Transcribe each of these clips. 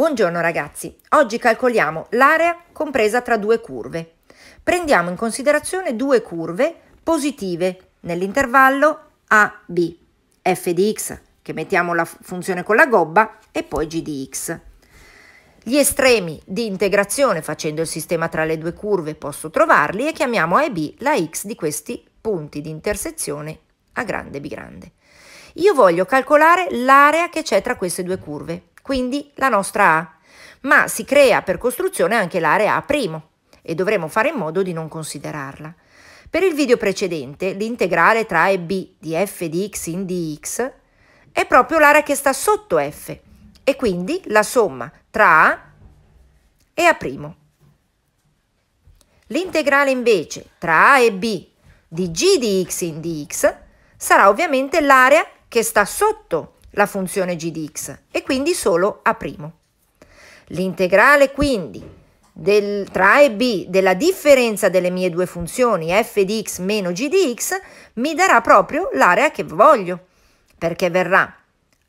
Buongiorno ragazzi, oggi calcoliamo l'area compresa tra due curve. Prendiamo in considerazione due curve positive nell'intervallo AB, f di x, che mettiamo la funzione con la gobba, e poi g di x. Gli estremi di integrazione facendo il sistema tra le due curve posso trovarli e chiamiamo A e B la x di questi punti di intersezione a grande B grande. Io voglio calcolare l'area che c'è tra queste due curve quindi la nostra A, ma si crea per costruzione anche l'area A' e dovremo fare in modo di non considerarla. Per il video precedente, l'integrale tra A e B di f di x in dx è proprio l'area che sta sotto f e quindi la somma tra A e A'. L'integrale invece tra A e B di g di x in dx sarà ovviamente l'area che sta sotto la funzione g di x e quindi solo a'. L'integrale quindi del, tra a e b della differenza delle mie due funzioni f di x meno g di x mi darà proprio l'area che voglio, perché verrà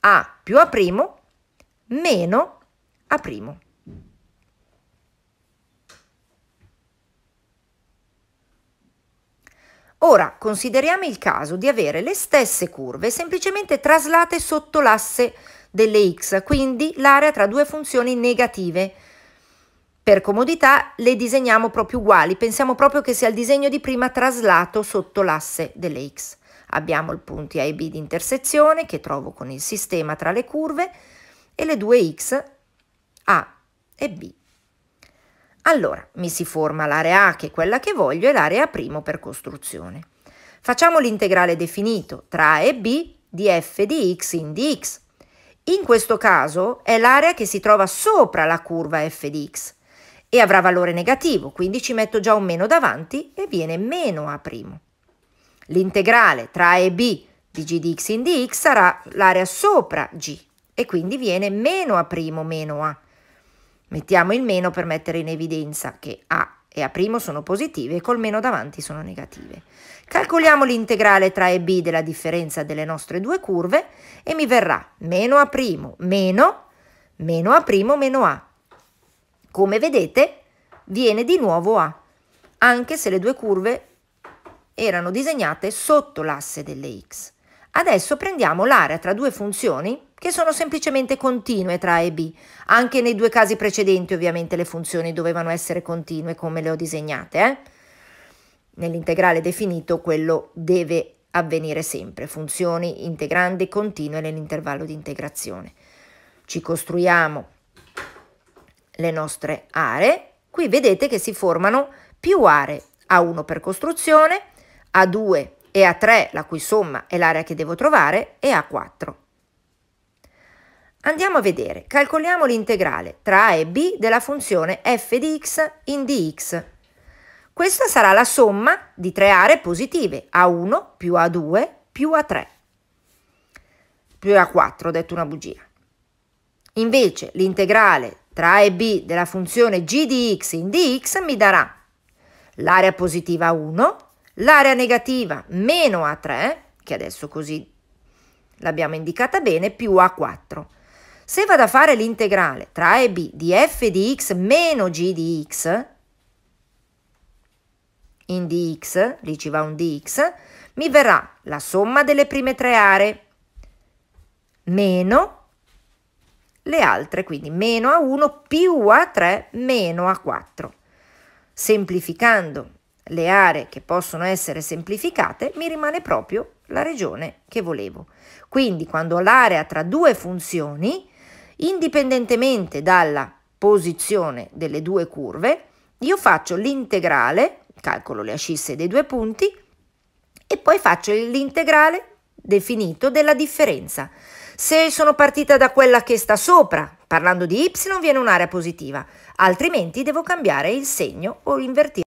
a più a' meno a'. Ora consideriamo il caso di avere le stesse curve semplicemente traslate sotto l'asse delle x, quindi l'area tra due funzioni negative. Per comodità le disegniamo proprio uguali, pensiamo proprio che sia il disegno di prima traslato sotto l'asse delle x. Abbiamo i punti A e B di intersezione che trovo con il sistema tra le curve e le due x A e B. Allora, mi si forma l'area A che è quella che voglio e l'area A' per costruzione. Facciamo l'integrale definito tra A e B di f di x in dx. In questo caso è l'area che si trova sopra la curva f di x e avrà valore negativo, quindi ci metto già un meno davanti e viene meno A'. L'integrale tra A e B di g di x in dx sarà l'area sopra g e quindi viene meno A' meno A. Mettiamo il meno per mettere in evidenza che A e A' sono positive e col meno davanti sono negative. Calcoliamo l'integrale tra e B della differenza delle nostre due curve e mi verrà meno A' meno meno A' meno A. Come vedete viene di nuovo A, anche se le due curve erano disegnate sotto l'asse delle x. Adesso prendiamo l'area tra due funzioni che sono semplicemente continue tra A e B. Anche nei due casi precedenti ovviamente le funzioni dovevano essere continue come le ho disegnate. Eh? Nell'integrale definito quello deve avvenire sempre, funzioni integrandi continue nell'intervallo di integrazione. Ci costruiamo le nostre aree, qui vedete che si formano più aree, A1 per costruzione, A2 e A3 la cui somma è l'area che devo trovare e A4. Andiamo a vedere, calcoliamo l'integrale tra a e b della funzione f di x in dx. Questa sarà la somma di tre aree positive, A1 più A2 più A3, più A4, ho detto una bugia. Invece l'integrale tra a e b della funzione g di x in dx mi darà l'area positiva 1, l'area negativa meno A3, che adesso così l'abbiamo indicata bene, più A4. Se vado a fare l'integrale tra A e B di f di x meno g di x, in dx, lì ci va un dx, mi verrà la somma delle prime tre aree meno le altre, quindi meno A1 più A3 meno A4. Semplificando le aree che possono essere semplificate, mi rimane proprio la regione che volevo. Quindi quando l'area tra due funzioni indipendentemente dalla posizione delle due curve, io faccio l'integrale, calcolo le ascisse dei due punti e poi faccio l'integrale definito della differenza. Se sono partita da quella che sta sopra, parlando di y, viene un'area positiva, altrimenti devo cambiare il segno o invertire.